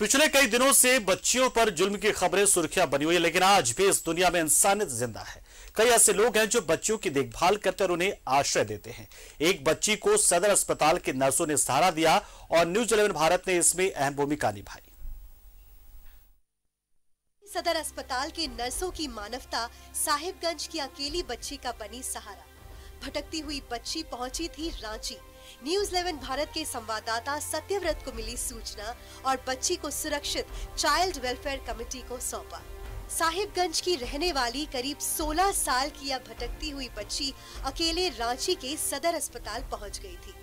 पिछले कई दिनों से बच्चियों पर जुल्म की खबरें सुर्खियाँ बनी हुई है, लेकिन आज भी इस दुनिया में इंसानियत ज़िंदा है। कई ऐसे लोग हैं जो बच्चियों की देखभाल करते और उन्हें आश्रय देते हैं। एक बच्ची को सदर अस्पताल के नर्सों ने सहारा दिया और न्यूज़ इलेवन भारत ने इसमें अहम भूमिका निभाई। सदर अस्पताल के नर्सों की मानवता साहिबगंज की अकेली बच्ची का बनी सहारा। भटकती हुई बच्ची पहुँची थी रांची। न्यूज़ 11 भारत के संवाददाता सत्यव्रत को मिली सूचना और बच्ची को सुरक्षित चाइल्ड वेलफेयर कमेटी को सौंपा। साहिबगंज की रहने वाली करीब 16 साल की यह भटकती हुई बच्ची अकेले रांची के सदर अस्पताल पहुँच गई थी।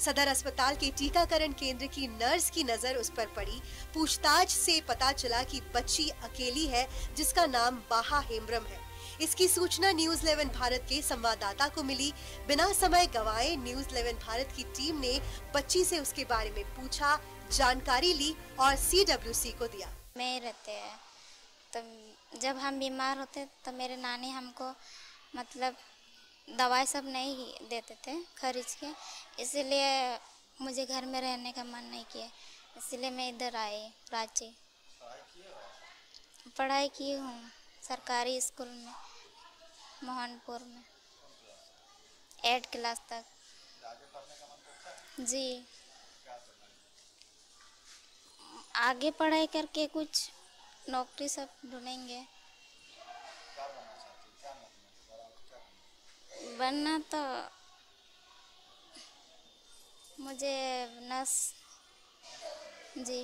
सदर अस्पताल के टीकाकरण केंद्र की नर्स की नज़र उस पर पड़ी। पूछताछ से पता चला कि बच्ची अकेली है, जिसका नाम बाहा हेम्ब्रम है। इसकी सूचना न्यूज़ 11 भारत के संवाददाता को मिली। बिना समय गवाए न्यूज़ 11 भारत की टीम ने बच्ची से उसके बारे में पूछा, जानकारी ली और सी डब्ल्यू सी को दिया। में रहते हैं। तो जब हम बीमार होते तो मेरे नानी हमको मतलब दवाई सब नहीं देते थे खरीद के। इसीलिए मुझे घर में रहने का मन नहीं किया। इसलिए मैं इधर आई रांची। पढ़ाई की हूँ सरकारी स्कूल में। मोहनपुर में, एट क्लास तक। जी। आगे पढ़ाई करके कुछ नौकरी सब ढूंढेंगे। बनना तो मुझे नर्स जी।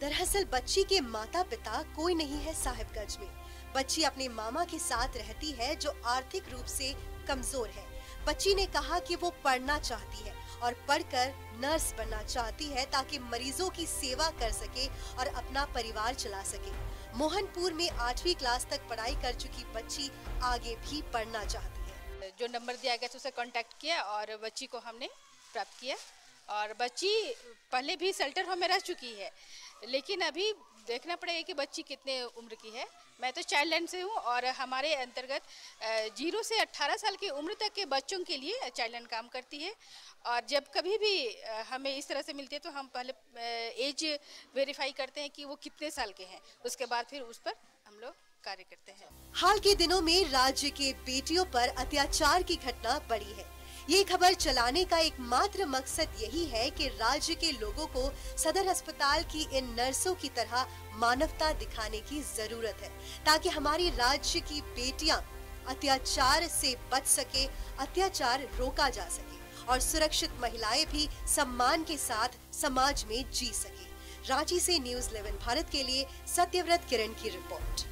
दरअसल बच्ची के माता पिता कोई नहीं है साहिबगंज में। बच्ची अपने मामा के साथ रहती है, जो आर्थिक रूप से कमज़ोर है। बच्ची ने कहा कि वो पढ़ना चाहती है और पढ़कर नर्स बनना चाहती है ताकि मरीजों की सेवा कर सके और अपना परिवार चला सके। मोहनपुर में आठवीं क्लास तक पढ़ाई कर चुकी बच्ची आगे भी पढ़ना चाहती है। जो नंबर दिया गया उसे कांटेक्ट किया और बच्ची को हमने प्राप्त किया। और बच्ची पहले भी सेल्टर होम में रह चुकी है, लेकिन अभी देखना पड़ेगा कि बच्ची कितने उम्र की है। मैं तो चाइल्ड लाइन से हूँ और हमारे अंतर्गत ज़ीरो से 18 साल की उम्र तक के बच्चों के लिए चाइल्ड लाइन काम करती है। और जब कभी भी हमें इस तरह से मिलती है तो हम पहले एज वेरीफाई करते हैं कि वो कितने साल के हैं। उसके बाद फिर उस पर हम लोग कार्य करते हैं। हाल के दिनों में राज्य के बेटियों पर अत्याचार की घटना बढ़ी है। ये खबर चलाने का एकमात्र मकसद यही है कि राज्य के लोगों को सदर अस्पताल की इन नर्सों की तरह मानवता दिखाने की ज़रूरत है, ताकि हमारी राज्य की बेटियाँ अत्याचार से बच सके, अत्याचार रोका जा सके, और सुरक्षित महिलाएँ भी सम्मान के साथ समाज में जी सके। रांची से न्यूज़ 11 भारत के लिए सत्यव्रत किरण की report.